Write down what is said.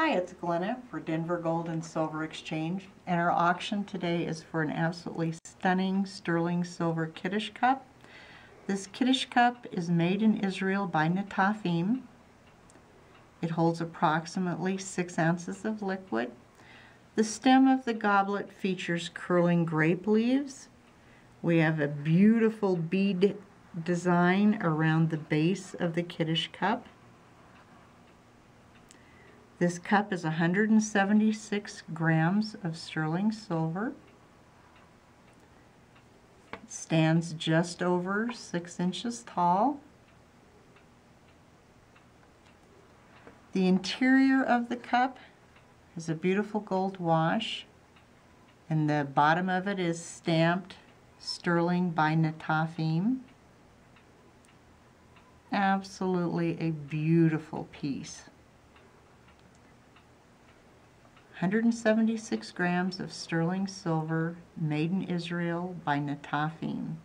Hi, it's Glenna for Denver Gold and Silver Exchange, and our auction today is for an absolutely stunning sterling silver Kiddush cup. This Kiddush cup is made in Israel by Netafim. It holds approximately 6 ounces of liquid. The stem of the goblet features curling grape leaves. We have a beautiful bead design around the base of the Kiddush cup. This cup is 176 grams of sterling silver. It stands just over six inches tall. The interior of the cup is a beautiful gold wash and the bottom of it is stamped sterling by Netafim. Absolutely a beautiful piece. 176 grams of sterling silver made in Israel by Netafim.